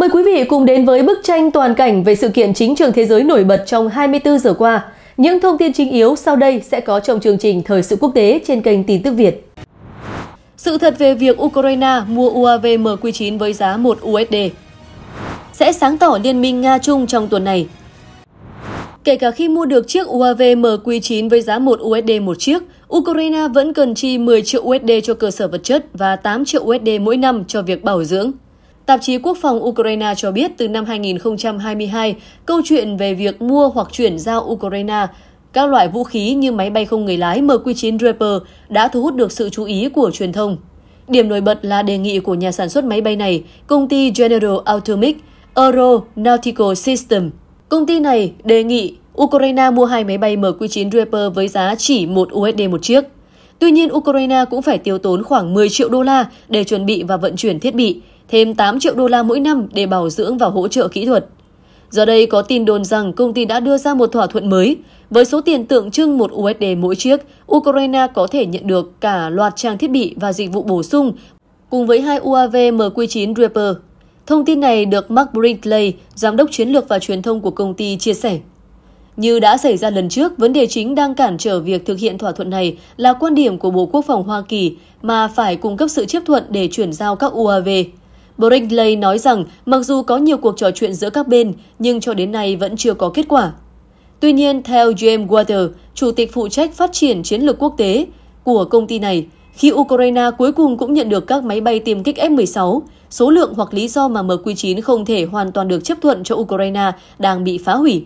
Mời quý vị cùng đến với bức tranh toàn cảnh về sự kiện chính trường thế giới nổi bật trong 24 giờ qua. Những thông tin chính yếu sau đây sẽ có trong chương trình Thời sự quốc tế trên kênh Tin tức Việt. Sự thật về việc Ukraine mua UAV MQ-9 với giá 1 USD sẽ sáng tỏ liên minh Nga-Trung trong tuần này. Kể cả khi mua được chiếc UAV MQ-9 với giá 1 USD một chiếc, Ukraine vẫn cần chi 10 triệu USD cho cơ sở vật chất và 8 triệu USD mỗi năm cho việc bảo dưỡng. Tạp chí Quốc phòng Ukraine cho biết từ năm 2022, câu chuyện về việc mua hoặc chuyển giao Ukraine các loại vũ khí như máy bay không người lái MQ-9 Draper đã thu hút được sự chú ý của truyền thông. Điểm nổi bật là đề nghị của nhà sản xuất máy bay này, công ty General Atomic Aeronautical System. Công ty này đề nghị Ukraine mua hai máy bay MQ-9 Draper với giá chỉ 1 USD một chiếc. Tuy nhiên, Ukraine cũng phải tiêu tốn khoảng 10 triệu đô la để chuẩn bị và vận chuyển thiết bị, thêm 8 triệu đô la mỗi năm để bảo dưỡng và hỗ trợ kỹ thuật. Giờ đây có tin đồn rằng công ty đã đưa ra một thỏa thuận mới. Với số tiền tượng trưng 1 USD mỗi chiếc, Ukraine có thể nhận được cả loạt trang thiết bị và dịch vụ bổ sung cùng với hai UAV MQ-9 Reaper. Thông tin này được Mark Brinkley, giám đốc chiến lược và truyền thông của công ty chia sẻ. Như đã xảy ra lần trước, vấn đề chính đang cản trở việc thực hiện thỏa thuận này là quan điểm của Bộ Quốc phòng Hoa Kỳ mà phải cung cấp sự chấp thuận để chuyển giao các UAV. Brinkley nói rằng mặc dù có nhiều cuộc trò chuyện giữa các bên, nhưng cho đến nay vẫn chưa có kết quả. Tuy nhiên, theo James Water, chủ tịch phụ trách phát triển chiến lược quốc tế của công ty này, khi Ukraine cuối cùng cũng nhận được các máy bay tiêm kích F-16, số lượng hoặc lý do mà MQ-9 không thể hoàn toàn được chấp thuận cho Ukraine đang bị phá hủy.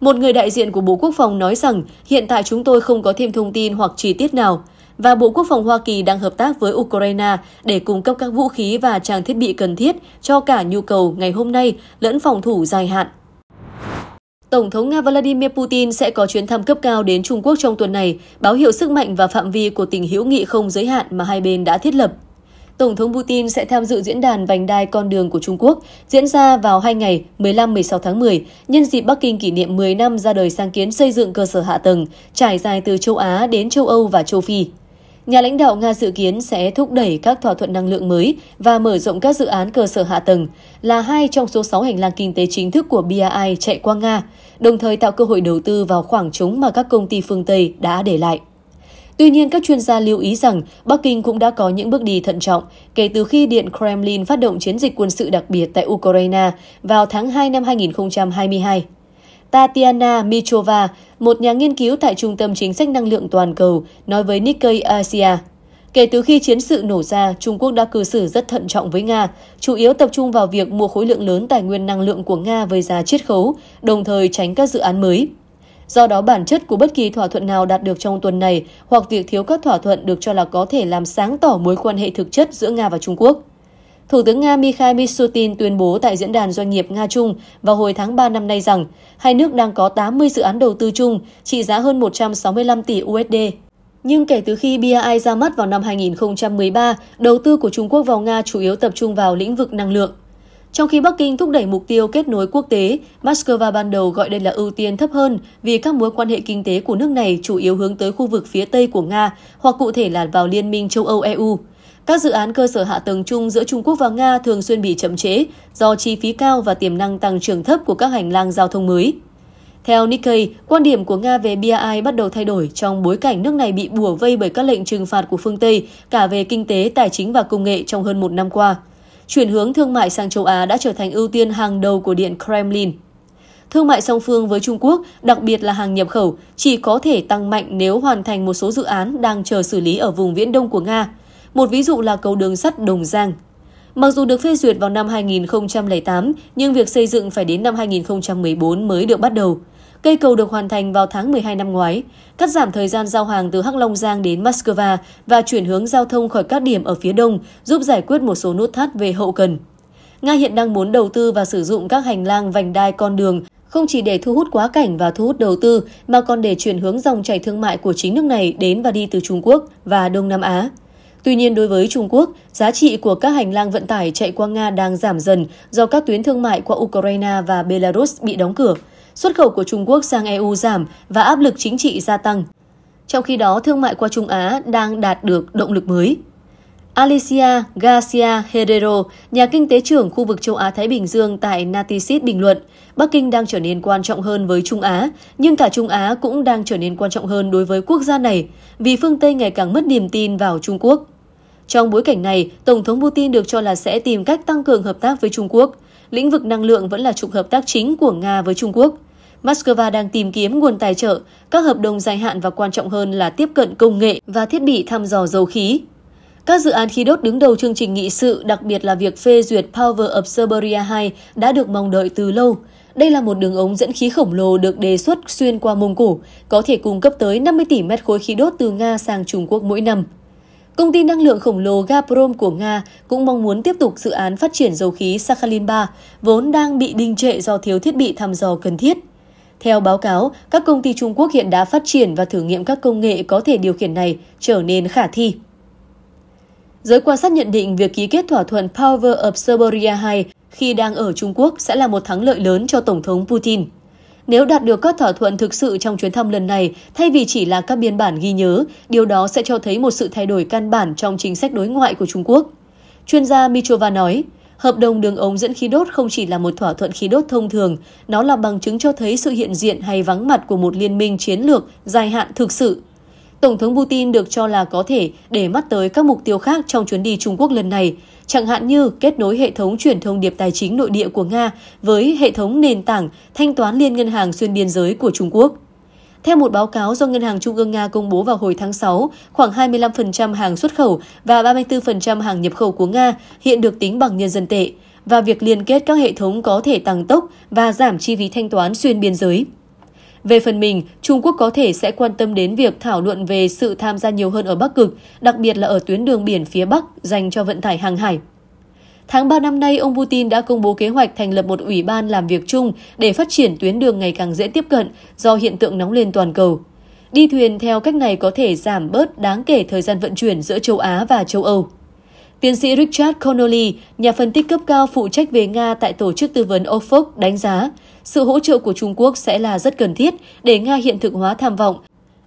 Một người đại diện của Bộ Quốc phòng nói rằng hiện tại chúng tôi không có thêm thông tin hoặc chi tiết nào và Bộ Quốc phòng Hoa Kỳ đang hợp tác với Ukraine để cung cấp các vũ khí và trang thiết bị cần thiết cho cả nhu cầu ngày hôm nay lẫn phòng thủ dài hạn. Tổng thống Nga Vladimir Putin sẽ có chuyến thăm cấp cao đến Trung Quốc trong tuần này, báo hiệu sức mạnh và phạm vi của tình hữu nghị không giới hạn mà hai bên đã thiết lập. Tổng thống Putin sẽ tham dự diễn đàn vành đai con đường của Trung Quốc diễn ra vào hai ngày 15-16 tháng 10, nhân dịp Bắc Kinh kỷ niệm 10 năm ra đời sáng kiến xây dựng cơ sở hạ tầng, trải dài từ châu Á đến châu Âu và châu Phi. Nhà lãnh đạo Nga dự kiến sẽ thúc đẩy các thỏa thuận năng lượng mới và mở rộng các dự án cơ sở hạ tầng, là hai trong số 6 hành lang kinh tế chính thức của BRI chạy qua Nga, đồng thời tạo cơ hội đầu tư vào khoảng trống mà các công ty phương Tây đã để lại. Tuy nhiên, các chuyên gia lưu ý rằng Bắc Kinh cũng đã có những bước đi thận trọng kể từ khi Điện Kremlin phát động chiến dịch quân sự đặc biệt tại Ukraine vào tháng 2 năm 2022. Tatiana Michova, một nhà nghiên cứu tại Trung tâm Chính sách Năng lượng Toàn cầu, nói với Nikkei Asia. Kể từ khi chiến sự nổ ra, Trung Quốc đã cư xử rất thận trọng với Nga, chủ yếu tập trung vào việc mua khối lượng lớn tài nguyên năng lượng của Nga với giá chiết khấu, đồng thời tránh các dự án mới. Do đó, bản chất của bất kỳ thỏa thuận nào đạt được trong tuần này hoặc việc thiếu các thỏa thuận được cho là có thể làm sáng tỏ mối quan hệ thực chất giữa Nga và Trung Quốc. Thủ tướng Nga Mikhail Mishutin tuyên bố tại Diễn đàn Doanh nghiệp Nga-Trung vào hồi tháng 3 năm nay rằng hai nước đang có 80 dự án đầu tư chung trị giá hơn 165 tỷ USD. Nhưng kể từ khi BRI ra mắt vào năm 2013, đầu tư của Trung Quốc vào Nga chủ yếu tập trung vào lĩnh vực năng lượng. Trong khi Bắc Kinh thúc đẩy mục tiêu kết nối quốc tế, Moscow ban đầu gọi đây là ưu tiên thấp hơn vì các mối quan hệ kinh tế của nước này chủ yếu hướng tới khu vực phía Tây của Nga hoặc cụ thể là vào Liên minh châu Âu EU. Các dự án cơ sở hạ tầng chung giữa Trung Quốc và Nga thường xuyên bị chậm trễ do chi phí cao và tiềm năng tăng trưởng thấp của các hành lang giao thông mới. Theo Nikkei, quan điểm của Nga về BRI bắt đầu thay đổi trong bối cảnh nước này bị bùa vây bởi các lệnh trừng phạt của phương Tây cả về kinh tế, tài chính và công nghệ trong hơn một năm qua. Chuyển hướng thương mại sang châu Á đã trở thành ưu tiên hàng đầu của Điện Kremlin. Thương mại song phương với Trung Quốc, đặc biệt là hàng nhập khẩu, chỉ có thể tăng mạnh nếu hoàn thành một số dự án đang chờ xử lý ở vùng viễn đông của Nga. Một ví dụ là cầu đường sắt Đồng Giang. Mặc dù được phê duyệt vào năm 2008, nhưng việc xây dựng phải đến năm 2014 mới được bắt đầu. Cây cầu được hoàn thành vào tháng 12 năm ngoái, cắt giảm thời gian giao hàng từ Hắc Long Giang đến Moscow và chuyển hướng giao thông khỏi các điểm ở phía đông, giúp giải quyết một số nút thắt về hậu cần. Nga hiện đang muốn đầu tư và sử dụng các hành lang vành đai con đường không chỉ để thu hút quá cảnh và thu hút đầu tư mà còn để chuyển hướng dòng chảy thương mại của chính nước này đến và đi từ Trung Quốc và Đông Nam Á. Tuy nhiên, đối với Trung Quốc, giá trị của các hành lang vận tải chạy qua Nga đang giảm dần do các tuyến thương mại qua Ukraine và Belarus bị đóng cửa. Xuất khẩu của Trung Quốc sang EU giảm và áp lực chính trị gia tăng. Trong khi đó, thương mại qua Trung Á đang đạt được động lực mới. Alicia Garcia Herrero, nhà kinh tế trưởng khu vực châu Á-Thái Bình Dương tại Natisit bình luận, Bắc Kinh đang trở nên quan trọng hơn với Trung Á, nhưng cả Trung Á cũng đang trở nên quan trọng hơn đối với quốc gia này vì phương Tây ngày càng mất niềm tin vào Trung Quốc. Trong bối cảnh này, Tổng thống Putin được cho là sẽ tìm cách tăng cường hợp tác với Trung Quốc. Lĩnh vực năng lượng vẫn là trục hợp tác chính của Nga với Trung Quốc. Moscow đang tìm kiếm nguồn tài trợ, các hợp đồng dài hạn và quan trọng hơn là tiếp cận công nghệ và thiết bị thăm dò dầu khí. Các dự án khí đốt đứng đầu chương trình nghị sự, đặc biệt là việc phê duyệt Power of Siberia 2 đã được mong đợi từ lâu. Đây là một đường ống dẫn khí khổng lồ được đề xuất xuyên qua Mông Cổ, có thể cung cấp tới 50 tỷ mét khối khí đốt từ Nga sang Trung Quốc mỗi năm. Công ty năng lượng khổng lồ Gazprom của Nga cũng mong muốn tiếp tục dự án phát triển dầu khí Sakhalin 3, vốn đang bị đình trệ do thiếu thiết bị thăm dò cần thiết. Theo báo cáo, các công ty Trung Quốc hiện đã phát triển và thử nghiệm các công nghệ có thể điều khiển này trở nên khả thi. Giới quan sát nhận định việc ký kết thỏa thuận Power of Siberia 2 khi đang ở Trung Quốc sẽ là một thắng lợi lớn cho Tổng thống Putin. Nếu đạt được các thỏa thuận thực sự trong chuyến thăm lần này, thay vì chỉ là các biên bản ghi nhớ, điều đó sẽ cho thấy một sự thay đổi căn bản trong chính sách đối ngoại của Trung Quốc. Chuyên gia Mitrova nói, hợp đồng đường ống dẫn khí đốt không chỉ là một thỏa thuận khí đốt thông thường, nó là bằng chứng cho thấy sự hiện diện hay vắng mặt của một liên minh chiến lược dài hạn thực sự Tổng thống Putin được cho là có thể để mắt tới các mục tiêu khác trong chuyến đi Trung Quốc lần này, chẳng hạn như kết nối hệ thống truyền thông điệp tài chính nội địa của Nga với hệ thống nền tảng thanh toán liên ngân hàng xuyên biên giới của Trung Quốc. Theo một báo cáo do Ngân hàng Trung ương Nga công bố vào hồi tháng 6, khoảng 25% hàng xuất khẩu và 34% hàng nhập khẩu của Nga hiện được tính bằng nhân dân tệ, và việc liên kết các hệ thống có thể tăng tốc và giảm chi phí thanh toán xuyên biên giới. Về phần mình, Trung Quốc có thể sẽ quan tâm đến việc thảo luận về sự tham gia nhiều hơn ở Bắc Cực, đặc biệt là ở tuyến đường biển phía Bắc dành cho vận tải hàng hải. Tháng 3 năm nay, ông Putin đã công bố kế hoạch thành lập một ủy ban làm việc chung để phát triển tuyến đường ngày càng dễ tiếp cận do hiện tượng nóng lên toàn cầu. Đi thuyền theo cách này có thể giảm bớt đáng kể thời gian vận chuyển giữa châu Á và châu Âu. Tiến sĩ Richard Connolly, nhà phân tích cấp cao phụ trách về Nga tại tổ chức tư vấn Oxford đánh giá, sự hỗ trợ của Trung Quốc sẽ là rất cần thiết để Nga hiện thực hóa tham vọng,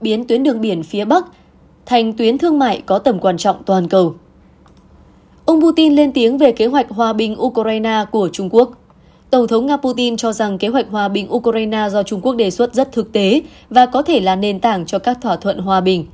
biến tuyến đường biển phía Bắc thành tuyến thương mại có tầm quan trọng toàn cầu. Ông Putin lên tiếng về kế hoạch hòa bình Ukraine của Trung Quốc. Tổng thống Nga Putin cho rằng kế hoạch hòa bình Ukraine do Trung Quốc đề xuất rất thực tế và có thể là nền tảng cho các thỏa thuận hòa bình.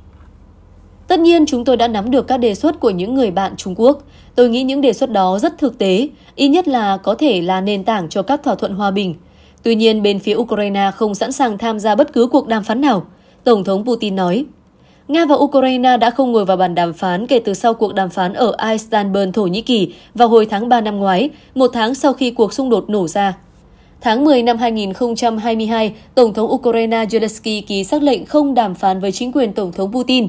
Tất nhiên, chúng tôi đã nắm được các đề xuất của những người bạn Trung Quốc. Tôi nghĩ những đề xuất đó rất thực tế, ít nhất là có thể là nền tảng cho các thỏa thuận hòa bình. Tuy nhiên, bên phía Ukraine không sẵn sàng tham gia bất cứ cuộc đàm phán nào, Tổng thống Putin nói. Nga và Ukraine đã không ngồi vào bàn đàm phán kể từ sau cuộc đàm phán ở Istanbul, Thổ Nhĩ Kỳ vào hồi tháng 3 năm ngoái, một tháng sau khi cuộc xung đột nổ ra. Tháng 10 năm 2022, Tổng thống Ukraine Zelensky ký xác lệnh không đàm phán với chính quyền Tổng thống Putin.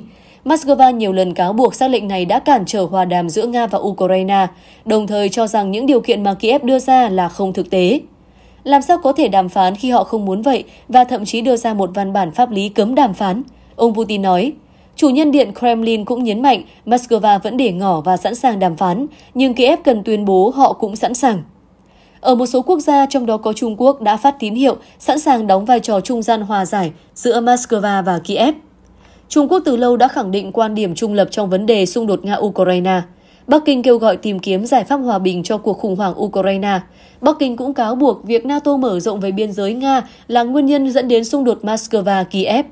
Moscow nhiều lần cáo buộc xác lệnh này đã cản trở hòa đàm giữa Nga và Ukraine, đồng thời cho rằng những điều kiện mà Kiev đưa ra là không thực tế. Làm sao có thể đàm phán khi họ không muốn vậy và thậm chí đưa ra một văn bản pháp lý cấm đàm phán? Ông Putin nói. Chủ nhân điện Kremlin cũng nhấn mạnh Moscow vẫn để ngỏ và sẵn sàng đàm phán, nhưng Kiev cần tuyên bố họ cũng sẵn sàng. Ở một số quốc gia, trong đó có Trung Quốc, đã phát tín hiệu sẵn sàng đóng vai trò trung gian hòa giải giữa Moscow và Kiev. Trung Quốc từ lâu đã khẳng định quan điểm trung lập trong vấn đề xung đột Nga-Ukraine. Bắc Kinh kêu gọi tìm kiếm giải pháp hòa bình cho cuộc khủng hoảng Ukraine. Bắc Kinh cũng cáo buộc việc NATO mở rộng về biên giới Nga là nguyên nhân dẫn đến xung đột Moscow-Kiev.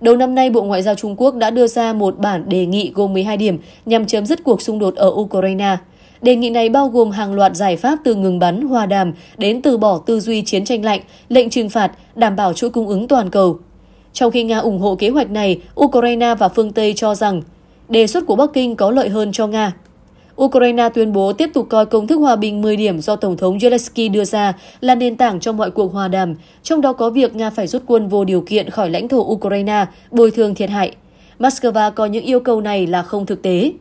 Đầu năm nay, Bộ Ngoại giao Trung Quốc đã đưa ra một bản đề nghị gồm 12 điểm nhằm chấm dứt cuộc xung đột ở Ukraine. Đề nghị này bao gồm hàng loạt giải pháp từ ngừng bắn, hòa đàm đến từ bỏ tư duy chiến tranh lạnh, lệnh trừng phạt, đảm bảo chuỗi cung ứng toàn cầu. Trong khi Nga ủng hộ kế hoạch này, Ukraine và phương Tây cho rằng đề xuất của Bắc Kinh có lợi hơn cho Nga. Ukraine tuyên bố tiếp tục coi công thức hòa bình 10 điểm do Tổng thống Zelensky đưa ra là nền tảng cho mọi cuộc hòa đàm, trong đó có việc Nga phải rút quân vô điều kiện khỏi lãnh thổ Ukraine, bồi thường thiệt hại. Moscow coi những yêu cầu này là không thực tế.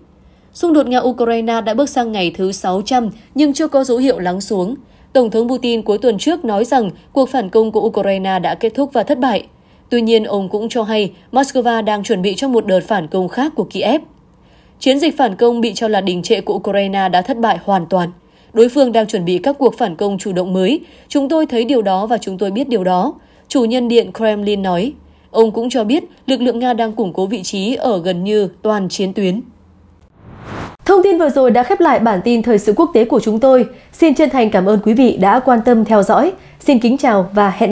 Xung đột Nga-Ukraine đã bước sang ngày thứ 600 nhưng chưa có dấu hiệu lắng xuống. Tổng thống Putin cuối tuần trước nói rằng cuộc phản công của Ukraine đã kết thúc và thất bại. Tuy nhiên, ông cũng cho hay Moscow đang chuẩn bị cho một đợt phản công khác của Kiev. Chiến dịch phản công bị cho là đình trệ của Ukraine đã thất bại hoàn toàn. Đối phương đang chuẩn bị các cuộc phản công chủ động mới. Chúng tôi thấy điều đó và chúng tôi biết điều đó. Chủ nhân điện Kremlin nói. Ông cũng cho biết lực lượng Nga đang củng cố vị trí ở gần như toàn chiến tuyến. Thông tin vừa rồi đã khép lại bản tin thời sự quốc tế của chúng tôi. Xin chân thành cảm ơn quý vị đã quan tâm theo dõi. Xin kính chào và hẹn